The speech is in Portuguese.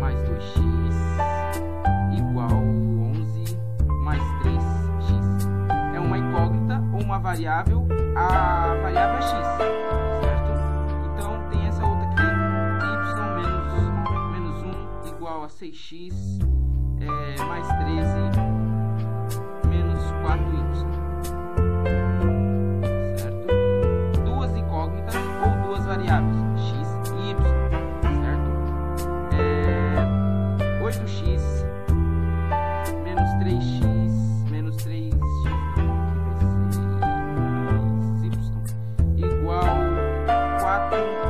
mais 2x igual 11 mais 3x. É uma incógnita ou uma variável, a variável é x, certo? Então tem essa outra aqui, y menos, menos 1 igual a 6x é, mais 13 menos 4y. Certo? Duas incógnitas ou duas variáveis, 8x menos 3x menos 3x mais y igual 4